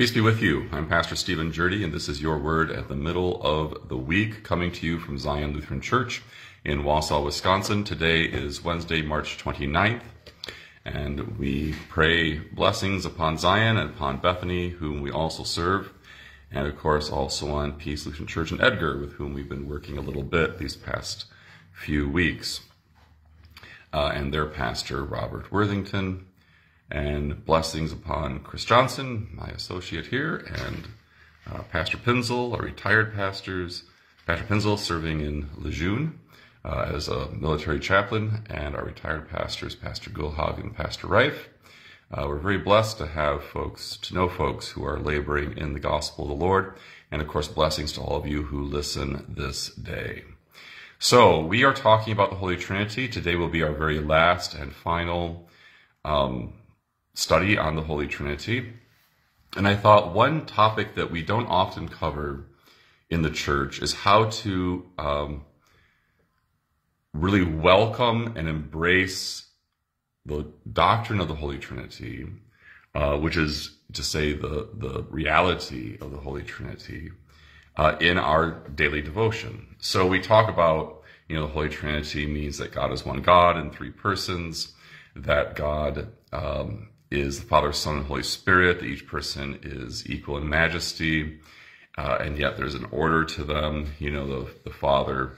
Peace be with you. I'm Pastor Stephen Gjerde, and this is your word at the middle of the week, coming to you from Zion Lutheran Church in Wausau, Wisconsin. Today is Wednesday, March 29th, and we pray blessings upon Zion and upon Bethany, whom we also serve, and of course also on Peace Lutheran Church and Edgar, with whom we've been working a little bit these past few weeks, uh, and their pastor, Robert Worthington and blessings upon Chris Johnson, my associate here, and uh, Pastor Pinzel, our retired pastors, Pastor Pinzel serving in Lejeune uh, as a military chaplain, and our retired pastors, Pastor Gulhag and Pastor Reif. Uh, we're very blessed to have folks, to know folks who are laboring in the gospel of the Lord, and of course, blessings to all of you who listen this day. So, we are talking about the Holy Trinity. Today will be our very last and final um, study on the Holy Trinity. And I thought one topic that we don't often cover in the church is how to um, really welcome and embrace the doctrine of the Holy Trinity, uh, which is to say the, the reality of the Holy Trinity uh, in our daily devotion. So we talk about, you know, the Holy Trinity means that God is one God in three persons, that God um, is the Father, Son, and Holy Spirit, each person is equal in majesty, uh, and yet there's an order to them. You know, the, the Father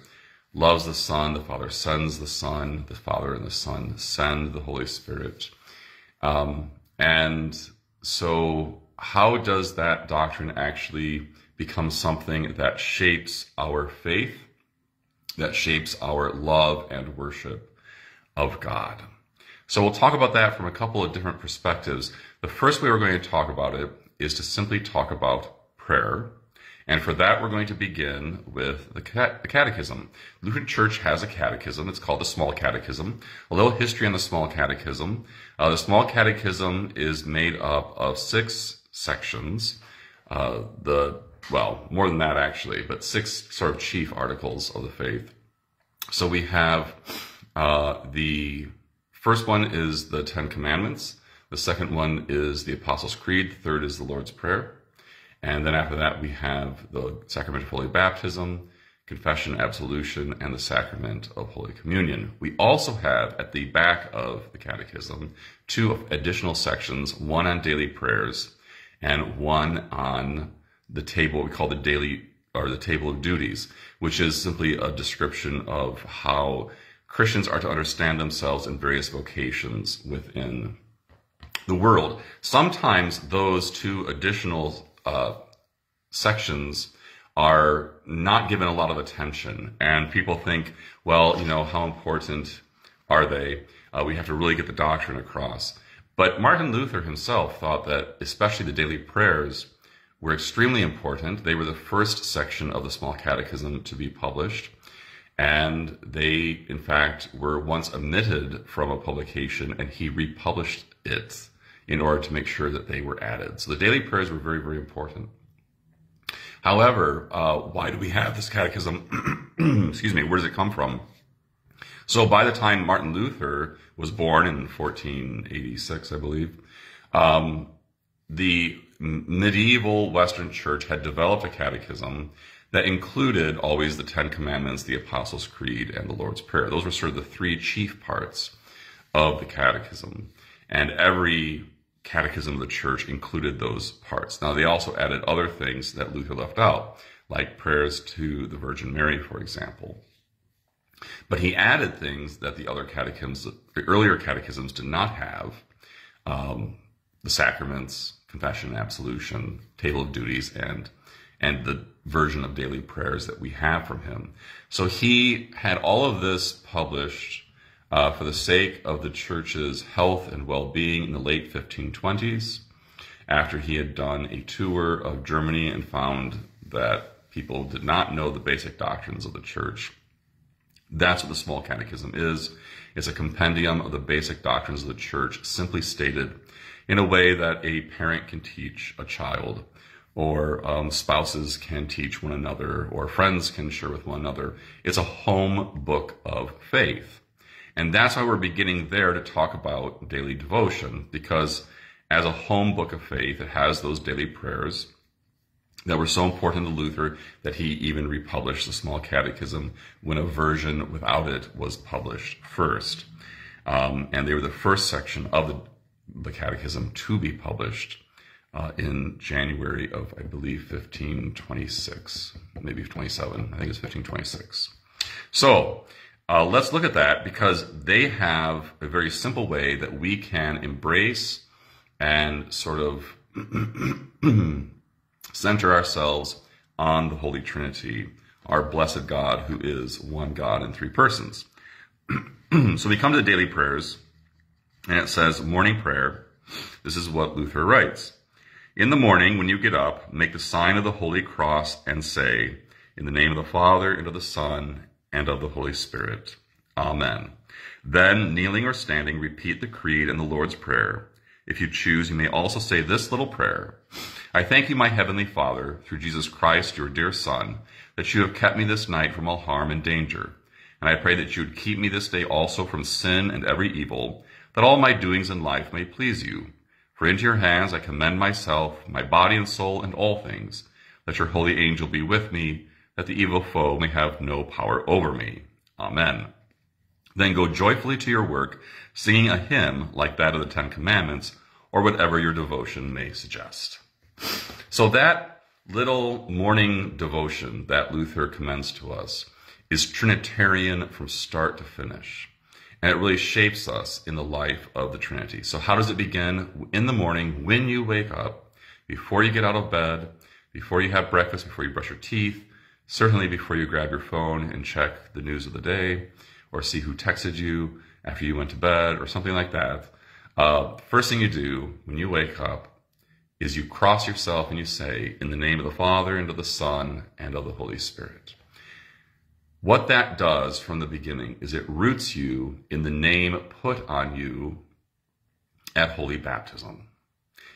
loves the Son, the Father sends the Son, the Father and the Son send the Holy Spirit. Um, and so, how does that doctrine actually become something that shapes our faith, that shapes our love and worship of God? So we'll talk about that from a couple of different perspectives. The first way we're going to talk about it is to simply talk about prayer. And for that, we're going to begin with the, Catechism. Lutheran Church has a catechism. It's called the Small Catechism. A little history on the Small Catechism. Uh, the Small Catechism is made up of six sections. Uh, the well, more than that actually, but six sort of chief articles of the faith. So we have uh, the First one is the Ten Commandments. The second one is the Apostles' Creed. The third is the Lord's Prayer. And then after that, we have the Sacrament of Holy Baptism, Confession, Absolution, and the Sacrament of Holy Communion. We also have at the back of the Catechism two additional sections, one on daily prayers and one on the table we call the daily or the table of duties, which is simply a description of how Christians are to understand themselves in various vocations within the world. Sometimes those two additional uh, sections are not given a lot of attention, and people think, well, you know, how important are they? Uh, we have to really get the doctrine across. But Martin Luther himself thought that, especially the daily prayers, were extremely important. They were the first section of the Small Catechism to be published. And they, in fact, were once omitted from a publication, and he republished it in order to make sure that they were added. So the daily prayers were very, very important. However, uh, why do we have this catechism? Excuse me, where does it come from? So by the time Martin Luther was born in 1486, I believe, um, the medieval Western Church had developed a catechism that included always the Ten Commandments, the Apostles' Creed, and the Lord's Prayer. Those were sort of the three chief parts of the catechism. And every catechism of the church included those parts. Now, they also added other things that Luther left out, like prayers to the Virgin Mary, for example. But he added things that the other catechisms, the earlier catechisms did not have. Um, the sacraments, confession, absolution, table of duties, and and the version of daily prayers that we have from him. So he had all of this published uh, for the sake of the church's health and well being in the late 1520s, after he had done a tour of Germany and found that people did not know the basic doctrines of the church. That's what the Small Catechism is. It's a compendium of the basic doctrines of the church, simply stated in a way that a parent can teach a child or um, spouses can teach one another, or friends can share with one another. It's a home book of faith. And that's why we're beginning there to talk about daily devotion, because as a home book of faith. It has those daily prayers that were so important to Luther that he even republished the Small Catechism when a version without it was published first. Um, and they were the first section of the, the Catechism to be published uh, in January of, I believe, 1526, maybe 27. I think it's 1526. So uh, let's look at that because they have a very simple way that we can embrace and sort of center ourselves on the Holy Trinity, our blessed God who is one God in three persons. so we come to the daily prayers, and it says morning prayer. This is what Luther writes. In the morning, when you get up, make the sign of the Holy Cross and say, In the name of the Father, and of the Son, and of the Holy Spirit. Amen. Then, kneeling or standing, repeat the Creed and the Lord's Prayer. If you choose, you may also say this little prayer. I thank you, my heavenly Father, through Jesus Christ, your dear Son, that you have kept me this night from all harm and danger. And I pray that you would keep me this day also from sin and every evil, that all my doings in life may please you. For into your hands I commend myself, my body and soul, and all things. Let your holy angel be with me, that the evil foe may have no power over me. Amen. Then go joyfully to your work, singing a hymn like that of the Ten Commandments, or whatever your devotion may suggest. So that little morning devotion that Luther commends to us is Trinitarian from start to finish. And it really shapes us in the life of the Trinity. So how does it begin? In the morning, when you wake up, before you get out of bed, before you have breakfast, before you brush your teeth, certainly before you grab your phone and check the news of the day, or see who texted you after you went to bed, or something like that. Uh, first thing you do when you wake up is you cross yourself and you say, In the name of the Father, and of the Son, and of the Holy Spirit. What that does from the beginning is it roots you in the name put on you at holy baptism.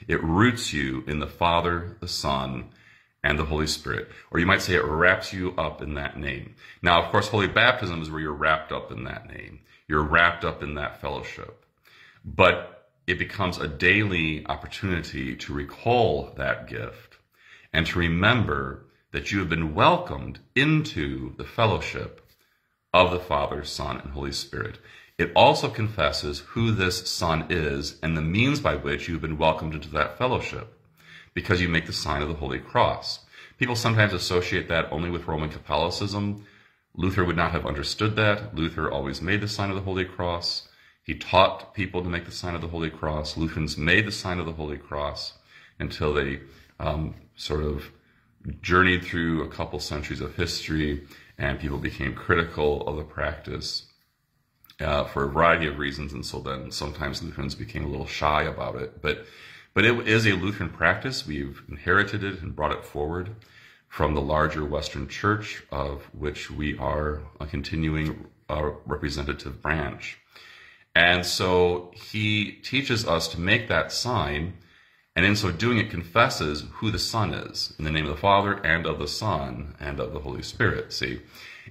It roots you in the Father, the Son, and the Holy Spirit. Or you might say it wraps you up in that name. Now, of course, holy baptism is where you're wrapped up in that name. You're wrapped up in that fellowship. But it becomes a daily opportunity to recall that gift and to remember that you have been welcomed into the fellowship of the Father, Son, and Holy Spirit. It also confesses who this Son is and the means by which you've been welcomed into that fellowship because you make the sign of the Holy Cross. People sometimes associate that only with Roman Catholicism. Luther would not have understood that. Luther always made the sign of the Holy Cross. He taught people to make the sign of the Holy Cross. Lutherans made the sign of the Holy Cross until they um, sort of journeyed through a couple centuries of history and people became critical of the practice uh, for a variety of reasons. And so then sometimes Lutherans became a little shy about it. But, but it is a Lutheran practice. We've inherited it and brought it forward from the larger Western Church, of which we are a continuing uh, representative branch. And so he teaches us to make that sign, and in so doing, it confesses who the Son is in the name of the Father and of the Son and of the Holy Spirit. See?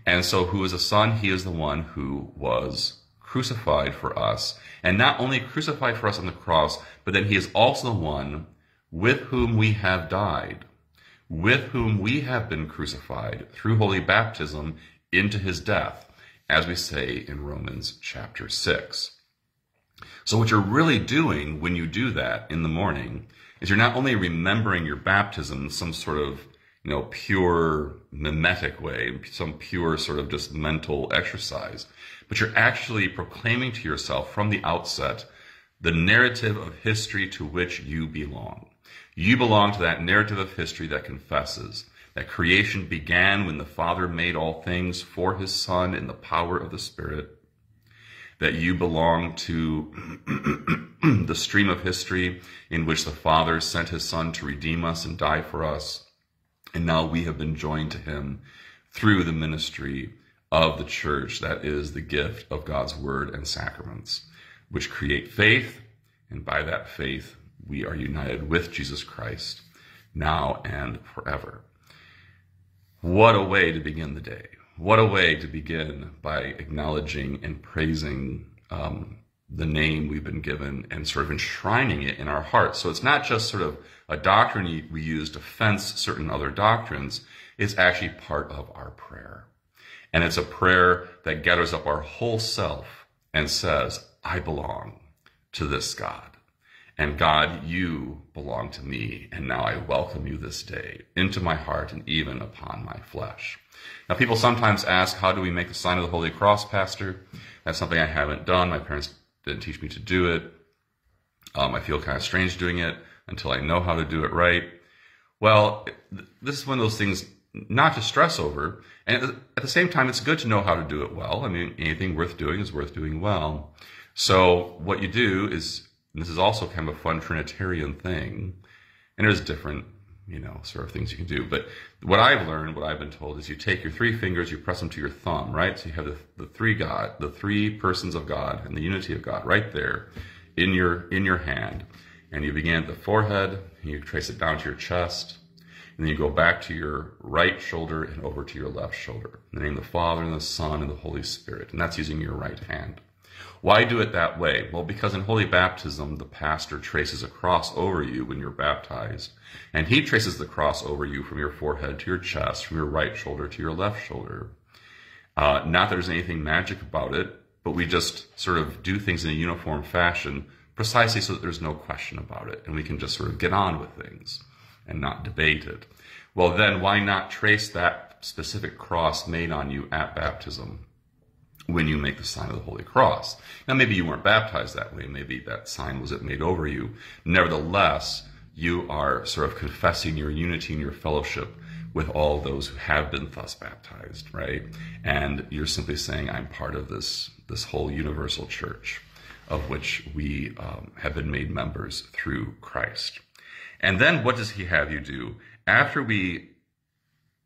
And so, who is the Son? He is the one who was crucified for us, and not only crucified for us on the cross, but then he is also the one with whom we have died, with whom we have been crucified through holy baptism into his death, as we say in Romans chapter 6. So what you're really doing when you do that in the morning is you're not only remembering your baptism in some sort of, you know, pure mimetic way, some pure sort of just mental exercise, but you're actually proclaiming to yourself from the outset the narrative of history to which you belong. You belong to that narrative of history that confesses that creation began when the Father made all things for his Son in the power of the Spirit that you belong to the stream of history in which the Father sent his Son to redeem us and die for us. And now we have been joined to him through the ministry of the church that is the gift of God's word and sacraments, which create faith. And by that faith, we are united with Jesus Christ now and forever. What a way to begin the day. What a way to begin by acknowledging and praising um, the name we've been given and sort of enshrining it in our hearts. So it's not just sort of a doctrine we use to fence certain other doctrines. It's actually part of our prayer. And it's a prayer that gathers up our whole self and says, I belong to this God. And God, you belong to me, and now I welcome you this day into my heart and even upon my flesh. Now, people sometimes ask, how do we make the sign of the Holy Cross, Pastor? That's something I haven't done. My parents didn't teach me to do it. Um, I feel kind of strange doing it until I know how to do it right. Well, this is one of those things not to stress over. And at the same time, it's good to know how to do it well. I mean, anything worth doing is worth doing well. So what you do is, this is also kind of a fun Trinitarian thing, and there's different, you know, sort of things you can do. But what I've learned, what I've been told, is you take your three fingers, you press them to your thumb, right? So you have the, the three God, the three persons of God, and the unity of God, right there, in your in your hand, and you begin at the forehead, and you trace it down to your chest, and then you go back to your right shoulder and over to your left shoulder. In the name of the Father and the Son and the Holy Spirit. And that's using your right hand. Why do it that way? Well, because in holy baptism, the pastor traces a cross over you when you're baptized. And he traces the cross over you from your forehead to your chest, from your right shoulder to your left shoulder. Uh, not that there's anything magic about it, but we just sort of do things in a uniform fashion precisely so that there's no question about it. And we can just sort of get on with things and not debate it. Well, then why not trace that specific cross made on you at baptism when you make the sign of the Holy Cross? Now, maybe you weren't baptized that way. Maybe that sign wasn't made over you. Nevertheless, you are sort of confessing your unity and your fellowship with all those who have been thus baptized, right? And you're simply saying, I'm part of this, this whole universal church of which we um, have been made members through Christ. And then what does he have you do? After we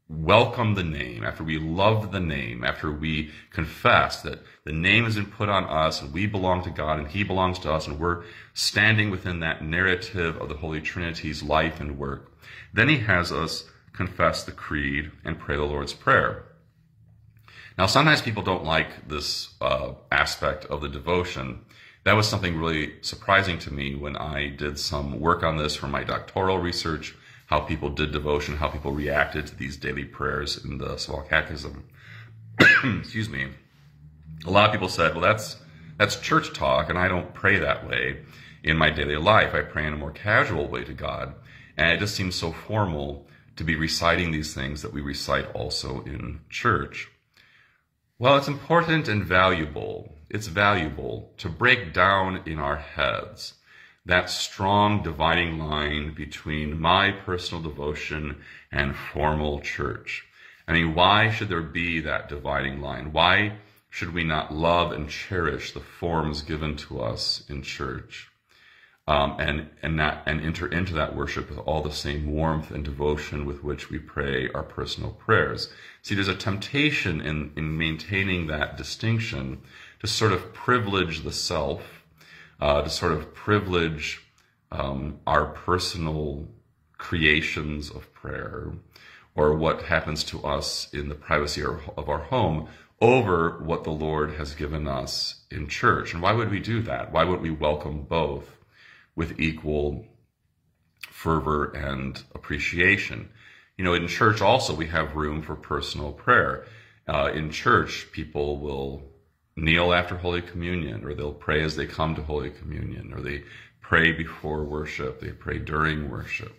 welcome the name, after we love the name, after we confess that the name has been put on us and we belong to God and he belongs to us and we're standing within that narrative of the Holy Trinity's life and work, then he has us confess the creed and pray the Lord's Prayer. Now, sometimes people don't like this uh, aspect of the devotion. That was something really surprising to me when I did some work on this for my doctoral research, how people did devotion, how people reacted to these daily prayers in the small catechism. Excuse me. A lot of people said, well, that's, that's church talk, and I don't pray that way in my daily life. I pray in a more casual way to God. And it just seems so formal to be reciting these things that we recite also in church. Well, it's important and valuable it's valuable to break down in our heads that strong dividing line between my personal devotion and formal church. I mean, why should there be that dividing line? Why should we not love and cherish the forms given to us in church? Um, and and that and enter into that worship with all the same warmth and devotion with which we pray our personal prayers. See, there's a temptation in in maintaining that distinction to sort of privilege the self, uh, to sort of privilege um, our personal creations of prayer or what happens to us in the privacy of our home over what the Lord has given us in church. And why would we do that? Why would we welcome both with equal fervor and appreciation? You know, in church also we have room for personal prayer. Uh, in church, people will kneel after Holy Communion, or they'll pray as they come to Holy Communion, or they pray before worship, they pray during worship.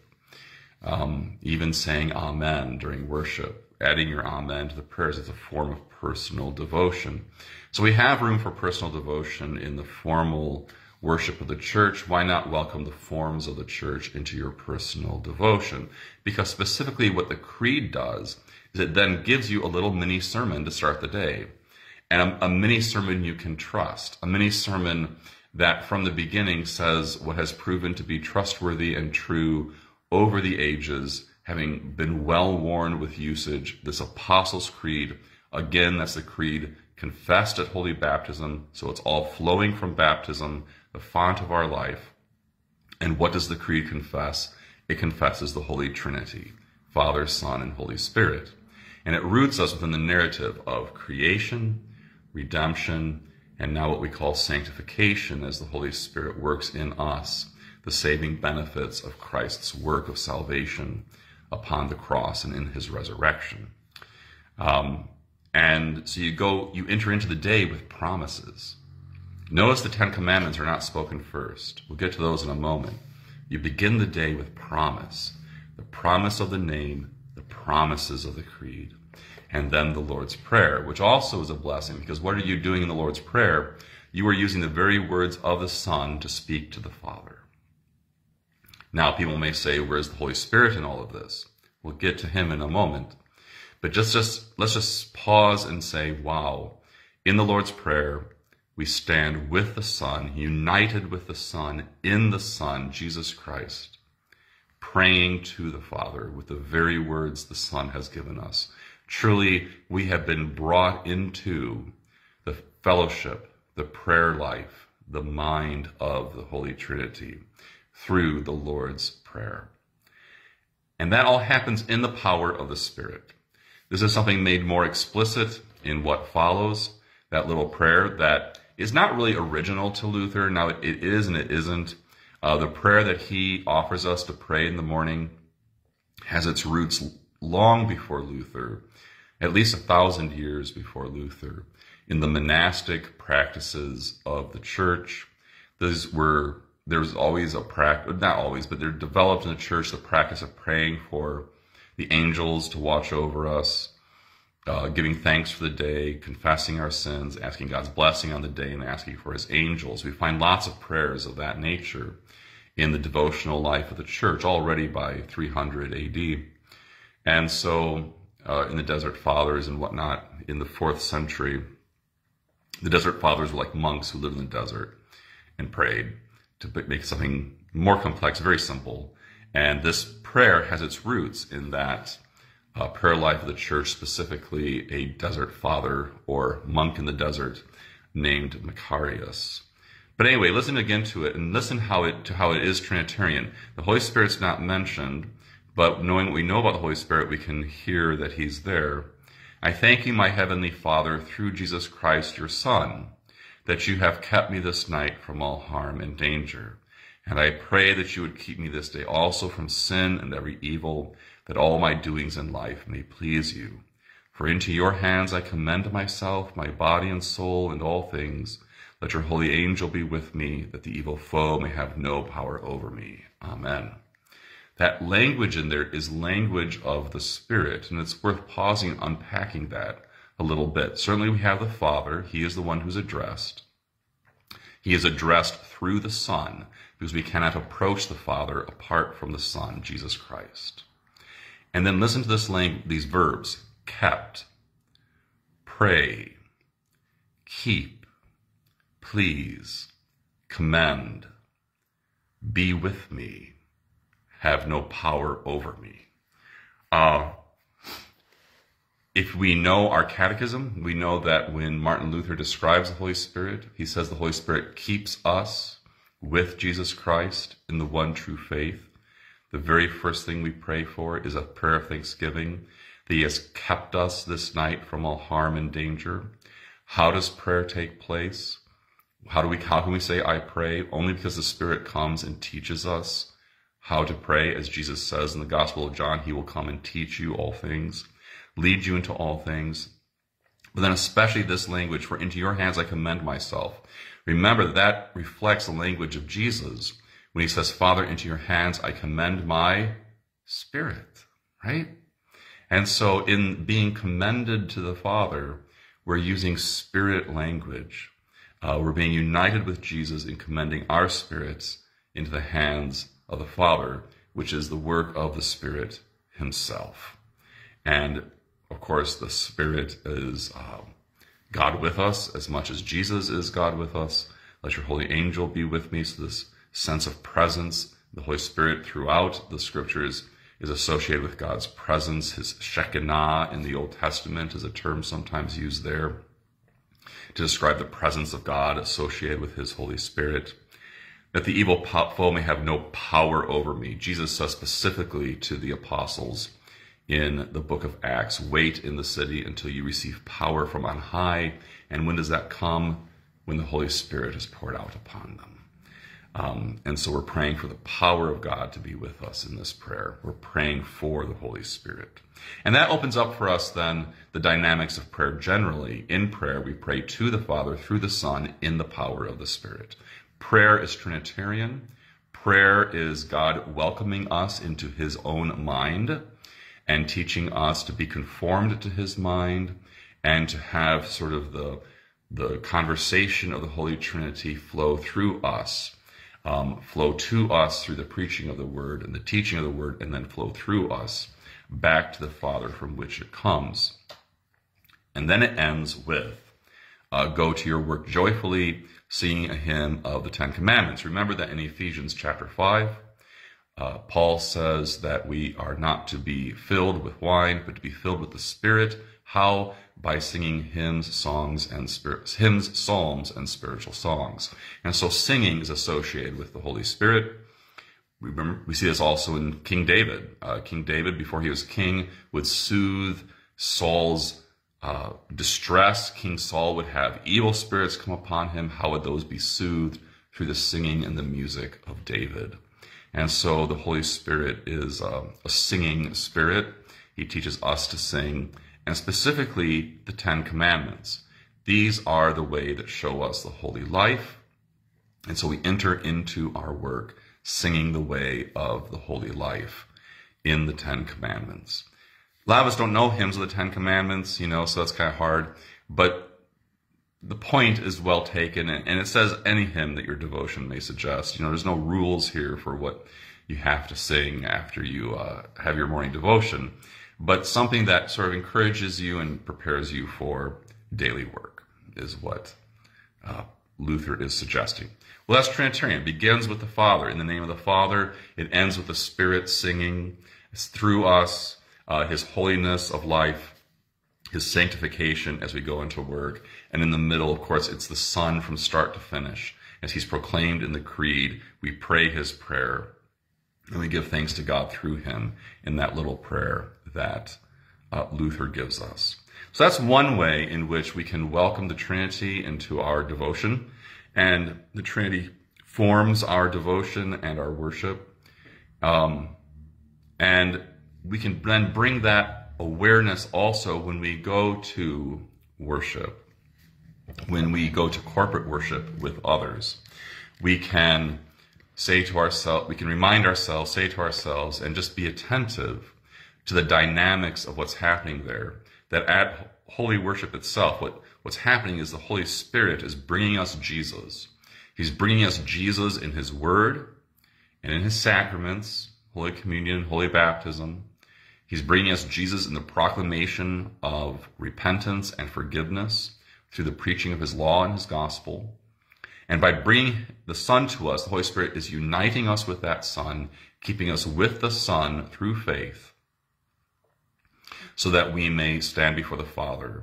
Um, even saying Amen during worship, adding your Amen to the prayers is a form of personal devotion. So we have room for personal devotion in the formal worship of the church. Why not welcome the forms of the church into your personal devotion? Because specifically what the creed does is it then gives you a little mini sermon to start the day and a, a mini sermon you can trust, a mini sermon that from the beginning says what has proven to be trustworthy and true over the ages, having been well worn with usage, this Apostles' Creed. Again, that's the creed confessed at holy baptism, so it's all flowing from baptism, the font of our life. And what does the creed confess? It confesses the Holy Trinity, Father, Son, and Holy Spirit. And it roots us within the narrative of creation, redemption, and now what we call sanctification as the Holy Spirit works in us, the saving benefits of Christ's work of salvation upon the cross and in his resurrection. Um, and so you go, you enter into the day with promises. Notice the Ten Commandments are not spoken first. We'll get to those in a moment. You begin the day with promise the promise of the name, the promises of the creed, and then the Lord's Prayer, which also is a blessing because what are you doing in the Lord's Prayer? You are using the very words of the Son to speak to the Father. Now, people may say, where's the Holy Spirit in all of this? We'll get to him in a moment. But just, just let's just pause and say, wow, in the Lord's Prayer, we stand with the Son, united with the Son, in the Son, Jesus Christ praying to the Father with the very words the Son has given us. Truly, we have been brought into the fellowship, the prayer life, the mind of the Holy Trinity through the Lord's Prayer. And that all happens in the power of the Spirit. This is something made more explicit in what follows, that little prayer that is not really original to Luther. Now, it is and it isn't. Uh, the prayer that he offers us to pray in the morning has its roots long before Luther, at least a thousand years before Luther, in the monastic practices of the church. These were there's always a practice, not always, but they're developed in the church the practice of praying for the angels to watch over us, uh, giving thanks for the day, confessing our sins, asking God's blessing on the day, and asking for his angels. We find lots of prayers of that nature in the devotional life of the church already by 300 AD. And so, uh, in the Desert Fathers and whatnot, in the fourth century, the Desert Fathers were like monks who lived in the desert and prayed to make something more complex, very simple. And this prayer has its roots in that uh, prayer life of the church, specifically a desert father or monk in the desert named Macarius. But anyway, listen again to it and listen how it to how it is Trinitarian. The Holy Spirit's not mentioned, but knowing what we know about the Holy Spirit, we can hear that He's there. I thank you, my heavenly Father, through Jesus Christ, your Son, that you have kept me this night from all harm and danger. And I pray that you would keep me this day also from sin and every evil, that all my doings in life may please you. For into your hands I commend myself, my body and soul, and all things. Let your holy angel be with me, that the evil foe may have no power over me. Amen. That language in there is language of the Spirit, and it's worth pausing and unpacking that a little bit. Certainly, we have the Father, He is the one who's addressed. He is addressed through the Son, because we cannot approach the Father apart from the Son, Jesus Christ. And then listen to this language, these verbs kept, pray, keep, please, commend, be with me, have no power over me. Uh, if we know our catechism, we know that when Martin Luther describes the Holy Spirit, he says the Holy Spirit keeps us with Jesus Christ in the one true faith. The very first thing we pray for is a prayer of thanksgiving that He has kept us this night from all harm and danger. How does prayer take place? How do we how can we say I pray? Only because the Spirit comes and teaches us how to pray, as Jesus says in the Gospel of John, He will come and teach you all things, lead you into all things. But then especially this language, for into your hands I commend myself. Remember that, that reflects the language of Jesus when he says, Father, into your hands I commend my spirit, right? And so in being commended to the Father, we're using spirit language. Uh, we're being united with Jesus in commending our spirits into the hands of the Father, which is the work of the Spirit himself. And of course, the Spirit is um, God with us as much as Jesus is God with us. Let your holy angel be with me. So this sense of presence, the Holy Spirit throughout the scriptures is associated with God's presence. His Shekinah in the Old Testament is a term sometimes used there to describe the presence of God associated with his Holy Spirit. That the evil foe may have no power over me. Jesus says specifically to the apostles, in the book of Acts. Wait in the city until you receive power from on high. And when does that come? when the Holy Spirit is poured out upon them. Um, and so we're praying for the power of God to be with us in this prayer. We're praying for the Holy Spirit. And that opens up for us then the dynamics of prayer generally. In prayer, we pray to the Father through the Son in the power of the Spirit. Prayer is Trinitarian. Prayer is God welcoming us into his own mind and teaching us to be conformed to his mind and to have sort of the, the conversation of the Holy Trinity flow through us um, flow to us through the preaching of the word and the teaching of the word, and then flow through us back to the Father from which it comes. And then it ends with uh, go to your work joyfully, singing a hymn of the Ten Commandments. Remember that in Ephesians chapter 5, uh, Paul says that we are not to be filled with wine, but to be filled with the Spirit. How? By singing hymns, songs, and spirit, hymns, psalms, and spiritual songs. And so singing is associated with the Holy Spirit. We, remember, we see this also in King David. Uh, king David, before he was king, would soothe Saul's uh, distress. King Saul would have evil spirits come upon him. How would those be soothed? Through the singing and the music of David. And so the Holy Spirit is uh, a singing spirit. He teaches us to sing and specifically the Ten Commandments. These are the way that show us the holy life. And so we enter into our work singing the way of the holy life in the Ten Commandments. A lot of us don't know hymns of the Ten Commandments, you know, so that's kind of hard. But the point is well taken, and it says any hymn that your devotion may suggest. You know, there's no rules here for what you have to sing after you uh, have your morning devotion but something that sort of encourages you and prepares you for daily work is what uh, Luther is suggesting. Well, that's Trinitarian. It begins with the Father. In the name of the Father, it ends with the Spirit singing it's through us, uh, His holiness of life, His sanctification as we go into work. And in the middle, of course, it's the Son from start to finish. As He's proclaimed in the Creed, we pray His prayer and we give thanks to God through Him in that little prayer that uh, Luther gives us. So that's one way in which we can welcome the Trinity into our devotion, and the Trinity forms our devotion and our worship. Um, and we can then bring that awareness also when we go to worship, when we go to corporate worship with others. We can say to ourselves, we can remind ourselves, say to ourselves, and just be attentive to the dynamics of what's happening there. That at holy worship itself, what, what's happening is the Holy Spirit is bringing us Jesus. He's bringing us Jesus in His Word and in His sacraments, Holy Communion, Holy Baptism. He's bringing us Jesus in the proclamation of repentance and forgiveness through the preaching of His law and His gospel. And by bringing the Son to us, the Holy Spirit is uniting us with that Son, keeping us with the Son through faith so that we may stand before the Father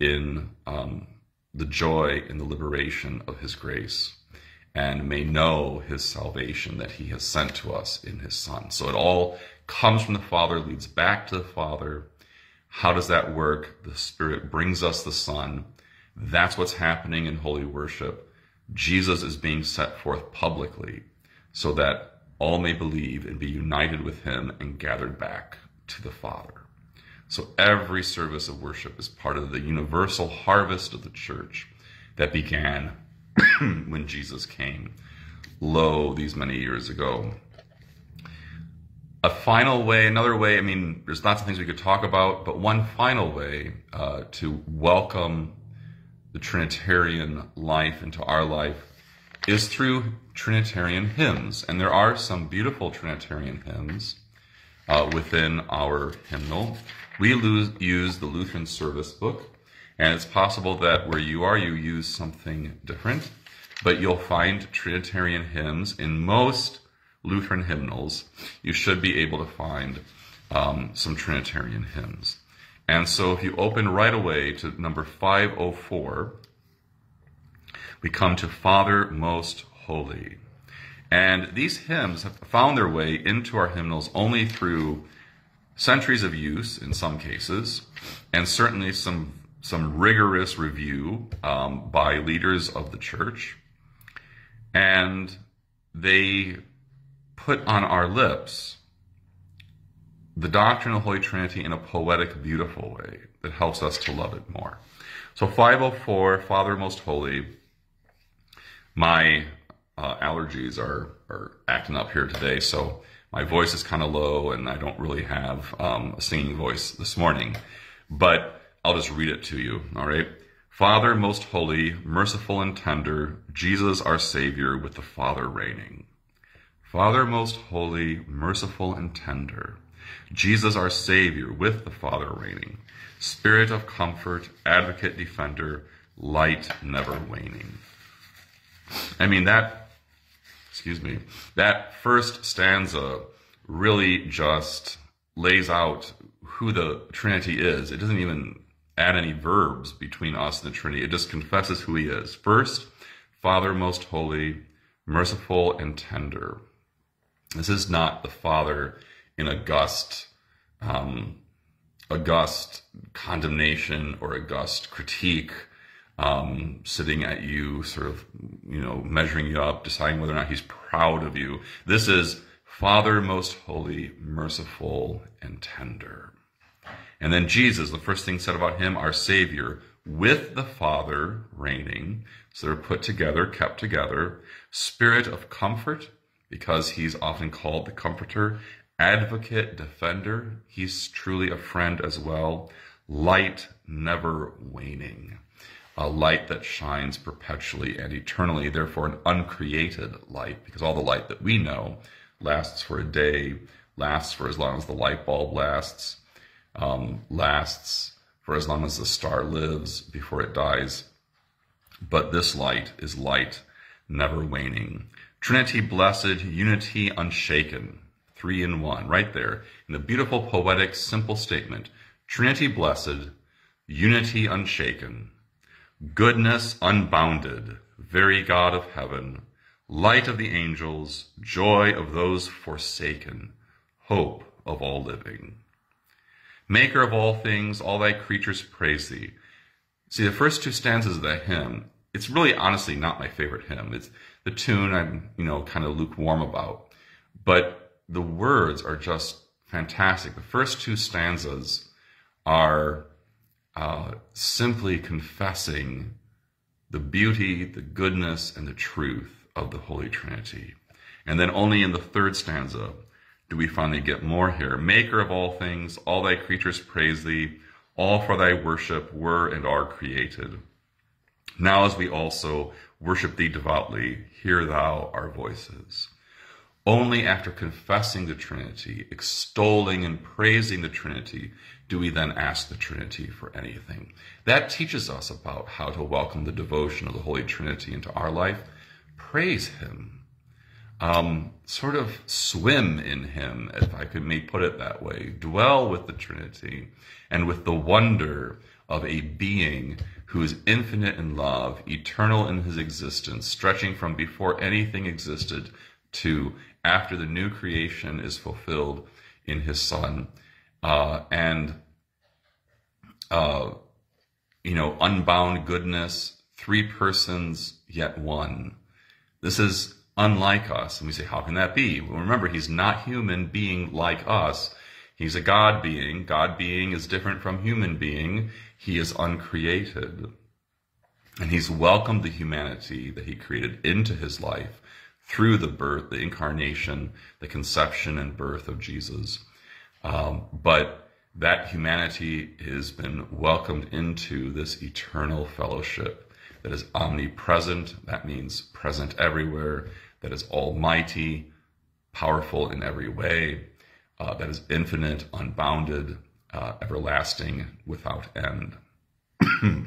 in um, the joy and the liberation of His grace and may know His salvation that He has sent to us in His Son. So it all comes from the Father, leads back to the Father. How does that work? The Spirit brings us the Son. That's what's happening in holy worship. Jesus is being set forth publicly so that all may believe and be united with him and gathered back to the Father. So every service of worship is part of the universal harvest of the church that began when Jesus came, lo, these many years ago. A final way, another way, I mean, there's lots of things we could talk about, but one final way uh, to welcome the Trinitarian life into our life is through Trinitarian hymns. And there are some beautiful Trinitarian hymns uh, within our hymnal. We lose, use the Lutheran Service Book, and it's possible that where you are, you use something different, but you'll find Trinitarian hymns in most Lutheran hymnals. You should be able to find um, some Trinitarian hymns. And so if you open right away to number 504, we come to Father Most Holy. And these hymns have found their way into our hymnals only through centuries of use in some cases, and certainly some some rigorous review um, by leaders of the church, and they put on our lips the doctrine of the Holy Trinity in a poetic, beautiful way that helps us to love it more. So 504, Father Most Holy, my uh, allergies are, are acting up here today, so my voice is kind of low and I don't really have um, a singing voice this morning, but I'll just read it to you, all right? Father most holy, merciful and tender, Jesus our Savior with the Father reigning. Father most holy, merciful and tender, Jesus our Savior with the Father reigning. Spirit of comfort, advocate, defender, light never waning. I mean, that, excuse me, that first stanza really just lays out who the Trinity is. It doesn't even add any verbs between us and the Trinity. It just confesses who he is. First, Father most holy, merciful and tender. This is not the Father in august, um, august condemnation or august critique, um, sitting at you, sort of, you know, measuring you up, deciding whether or not he's proud of you. This is Father most holy, merciful, and tender. And then Jesus, the first thing said about him, our Savior, with the Father reigning. So they're put together, kept together. Spirit of comfort, because he's often called the Comforter. Advocate, defender, he's truly a friend as well. Light, never waning. A light that shines perpetually and eternally, therefore an uncreated light, because all the light that we know lasts for a day, lasts for as long as the light bulb lasts um, lasts for as long as the star lives before it dies. But this light is light, never waning. Trinity blessed, unity unshaken. Three in one, right there in the beautiful, poetic, simple statement. Trinity blessed, unity unshaken, goodness unbounded, very God of heaven, light of the angels, joy of those forsaken, hope of all living. Maker of all things, all thy creatures praise thee. See, the first two stanzas of that hymn, it's really honestly not my favorite hymn. It's the tune I'm, you know, kind of lukewarm about. But the words are just fantastic. The first two stanzas are uh, simply confessing the beauty, the goodness, and the truth of the Holy Trinity. And then only in the third stanza do we finally get more here. Maker of all things, all thy creatures praise thee. All for thy worship were and are created. Now as we also worship thee devoutly, hear thou our voices. Only after confessing the Trinity, extolling and praising the Trinity, do we then ask the Trinity for anything. That teaches us about how to welcome the devotion of the Holy Trinity into our life. Praise Him um, sort of swim in him, if I could may put it that way, dwell with the Trinity and with the wonder of a being who is infinite in love, eternal in his existence, stretching from before anything existed to after the new creation is fulfilled in his Son. Uh, and, uh, you know, unbound goodness, three persons, yet one. This is unlike us. And we say, how can that be? Well, remember, he's not human being like us. He's a God being. God being is different from human being. He is uncreated. And he's welcomed the humanity that he created into his life through the birth, the incarnation, the conception and birth of Jesus. Um, but that humanity has been welcomed into this eternal fellowship that is omnipresent. That means present everywhere that is almighty, powerful in every way, uh, that is infinite, unbounded, uh, everlasting, without end.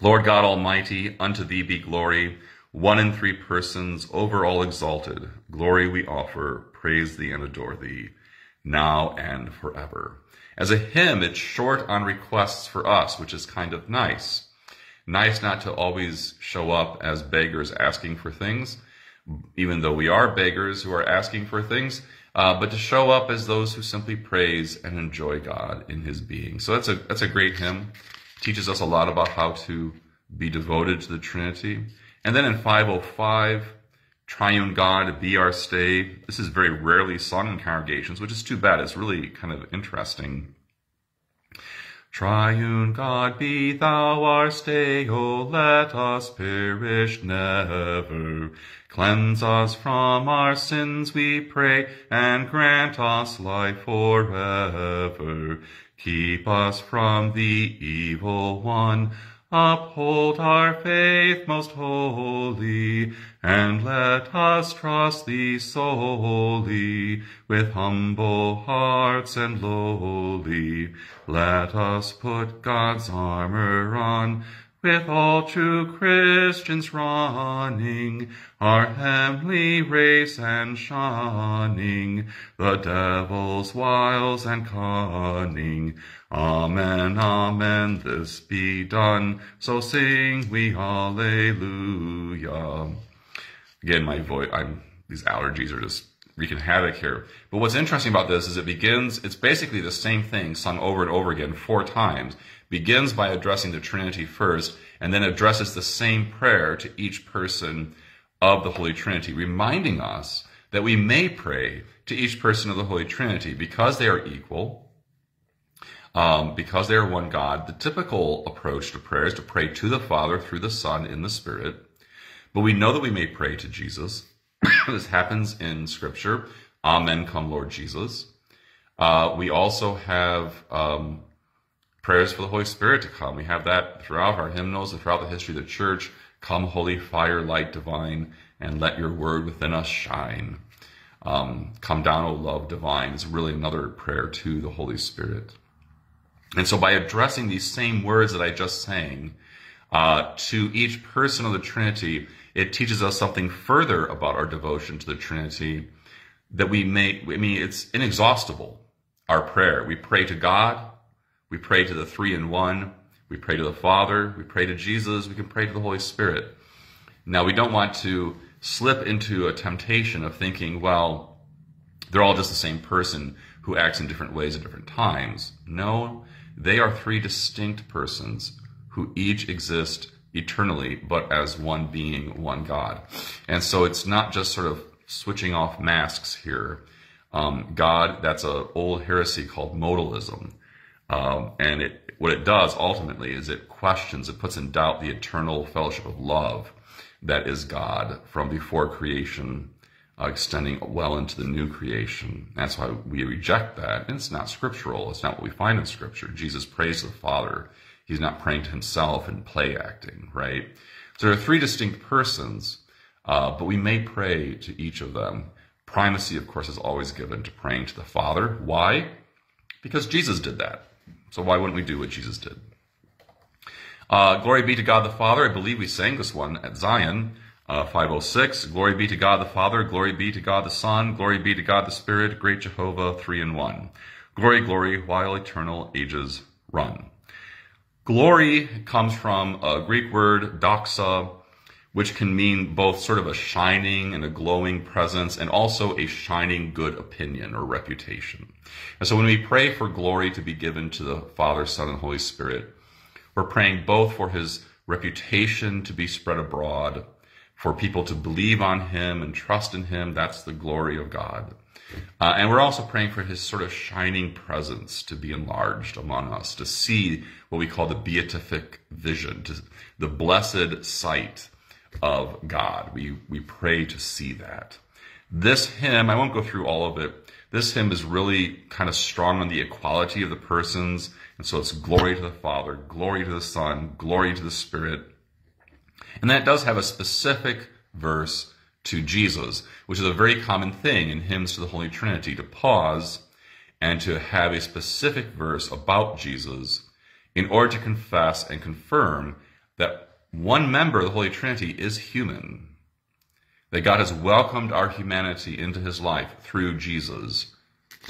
Lord God Almighty, unto thee be glory, one in three persons, over all exalted. Glory we offer, praise thee and adore thee, now and forever. As a hymn, it's short on requests for us, which is kind of nice. Nice not to always show up as beggars asking for things, even though we are beggars who are asking for things, uh, but to show up as those who simply praise and enjoy God in His being. So that's a that's a great hymn. teaches us a lot about how to be devoted to the Trinity. And then in 505, Triune God, be our stay. This is very rarely sung in congregations, which is too bad. It's really kind of interesting. Triune God, be thou our stay, O let us perish never. Cleanse us from our sins, we pray, and grant us life forever. Keep us from the evil one. Uphold our faith most holy, and let us trust thee solely, with humble hearts and lowly. Let us put God's armor on, with all true Christians running, our heavenly race and shunning, the devil's wiles and cunning. Amen, amen, this be done, so sing we hallelujah. Again, my voice, I'm, these allergies are just wreaking havoc here. But what's interesting about this is it begins, it's basically the same thing sung over and over again four times begins by addressing the Trinity first, and then addresses the same prayer to each person of the Holy Trinity, reminding us that we may pray to each person of the Holy Trinity because they are equal, um, because they are one God. The typical approach to prayer is to pray to the Father through the Son in the Spirit. But we know that we may pray to Jesus. this happens in Scripture. Amen, come Lord Jesus. Uh, we also have um, prayers for the Holy Spirit to come. We have that throughout our hymnals and throughout the history of the church. Come, holy fire, light divine, and let your word within us shine. Um, come down, O love divine, is really another prayer to the Holy Spirit. And so by addressing these same words that I just sang uh, to each person of the Trinity, it teaches us something further about our devotion to the Trinity that we may, I mean, it's inexhaustible, our prayer. We pray to God, we pray to the three in one. We pray to the Father. We pray to Jesus. We can pray to the Holy Spirit. Now, we don't want to slip into a temptation of thinking, well, they're all just the same person who acts in different ways at different times. No, they are three distinct persons who each exist eternally, but as one being, one God. And so it's not just sort of switching off masks here. Um, God, that's an old heresy called modalism. Um, and it, what it does ultimately is it questions, it puts in doubt the eternal fellowship of love that is God from before creation, uh, extending well into the new creation. That's why we reject that. And it's not scriptural. It's not what we find in scripture. Jesus prays to the Father. He's not praying to himself and play acting, right? So there are three distinct persons, uh, but we may pray to each of them. Primacy, of course, is always given to praying to the Father. Why? Because Jesus did that. So why wouldn't we do what Jesus did? Uh, glory be to God the Father. I believe we sang this one at Zion, uh, 506. Glory be to God the Father. Glory be to God the Son. Glory be to God the Spirit. Great Jehovah, three in one. Glory, glory, while eternal ages run. Glory comes from a Greek word, doxa, which can mean both sort of a shining and a glowing presence and also a shining good opinion or reputation. And so when we pray for glory to be given to the Father, Son, and Holy Spirit, we're praying both for his reputation to be spread abroad, for people to believe on him and trust in him. That's the glory of God. Uh, and we're also praying for his sort of shining presence to be enlarged among us, to see what we call the beatific vision, to the blessed sight of God. We, we pray to see that. This hymn, I won't go through all of it. This hymn is really kind of strong on the equality of the persons. And so it's glory to the Father, glory to the Son, glory to the Spirit. And that does have a specific verse to Jesus, which is a very common thing in hymns to the Holy Trinity, to pause and to have a specific verse about Jesus in order to confess and confirm that one member of the Holy Trinity is human. That God has welcomed our humanity into his life through Jesus,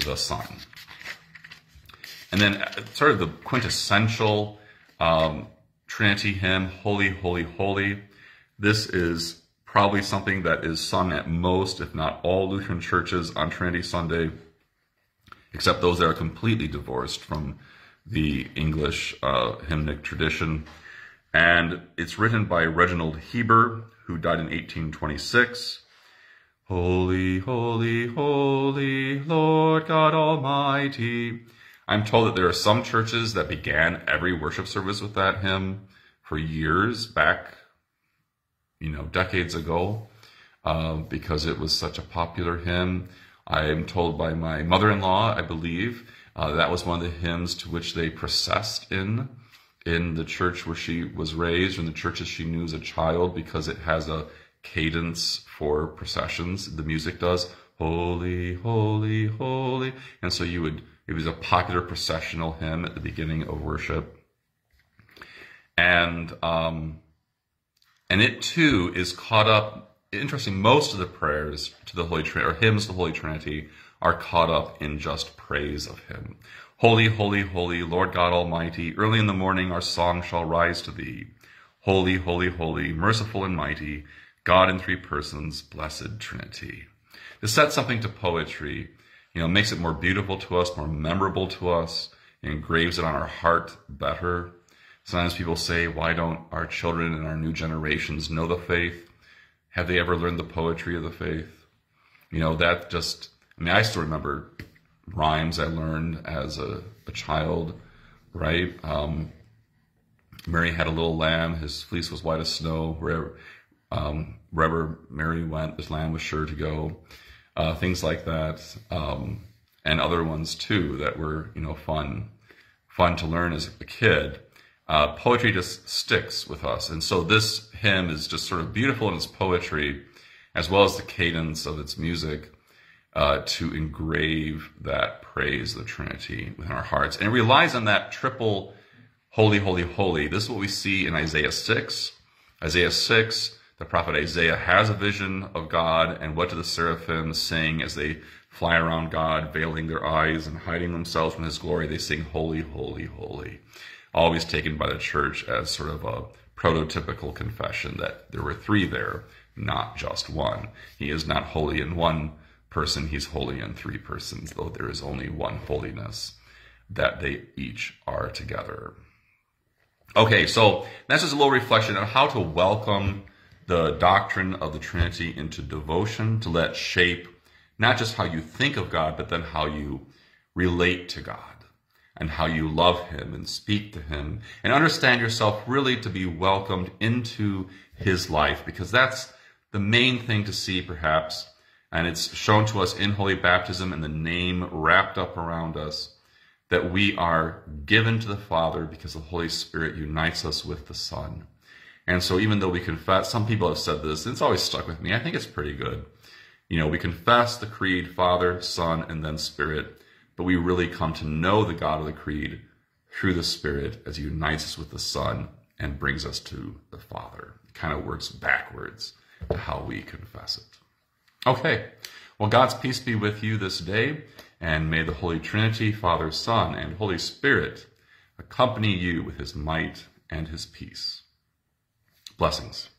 the Son. And then, uh, sort of the quintessential um, Trinity hymn, Holy, Holy, Holy. This is probably something that is sung at most, if not all, Lutheran churches on Trinity Sunday, except those that are completely divorced from the English uh, hymnic tradition. And it's written by Reginald Heber, who died in 1826. Holy, holy, holy, Lord God Almighty. I'm told that there are some churches that began every worship service with that hymn for years back, you know, decades ago, uh, because it was such a popular hymn. I am told by my mother-in-law, I believe, uh, that was one of the hymns to which they processed in in the church where she was raised, in the churches she knew as a child, because it has a cadence for processions. The music does holy, holy, holy, and so you would. It was a popular processional hymn at the beginning of worship, and um, and it too is caught up. Interesting. Most of the prayers to the Holy Trinity or hymns to the Holy Trinity are caught up in just praise of Him. Holy, holy, holy, Lord God Almighty, early in the morning our song shall rise to Thee. Holy, holy, holy, merciful and mighty, God in three persons, blessed Trinity. To set something to poetry, you know, makes it more beautiful to us, more memorable to us, engraves it on our heart better. Sometimes people say, why don't our children and our new generations know the faith? Have they ever learned the poetry of the faith? You know, that just, I mean, I still remember rhymes I learned as a, a child, right? Um, Mary had a little lamb, his fleece was white as snow. Wherever, um, wherever Mary went, this lamb was sure to go. Uh, things like that, um, and other ones too that were you know fun, fun to learn as a kid. Uh, poetry just sticks with us, and so this hymn is just sort of beautiful in its poetry, as well as the cadence of its music uh, to engrave that praise of the Trinity within our hearts. And it relies on that triple holy, holy, holy. This is what we see in Isaiah 6. Isaiah 6, the prophet Isaiah has a vision of God, and what do the seraphim sing as they fly around God, veiling their eyes and hiding themselves from his glory? They sing, Holy, Holy, Holy. Always taken by the church as sort of a prototypical confession that there were three there, not just one. He is not holy in one person, he's holy in three persons, though there is only one holiness, that they each are together. Okay, so that's just a little reflection on how to welcome the doctrine of the Trinity into devotion, to let shape not just how you think of God, but then how you relate to God and how you love Him and speak to Him and understand yourself really to be welcomed into His life, because that's the main thing to see, perhaps, and it's shown to us in holy baptism and the name wrapped up around us that we are given to the Father because the Holy Spirit unites us with the Son. And so even though we confess, some people have said this, and it's always stuck with me. I think it's pretty good. You know, we confess the creed, Father, Son, and then Spirit, but we really come to know the God of the creed through the Spirit as he unites us with the Son and brings us to the Father. It kind of works backwards to how we confess it. Okay. Well, God's peace be with you this day, and may the Holy Trinity, Father, Son, and Holy Spirit accompany you with his might and his peace. Blessings.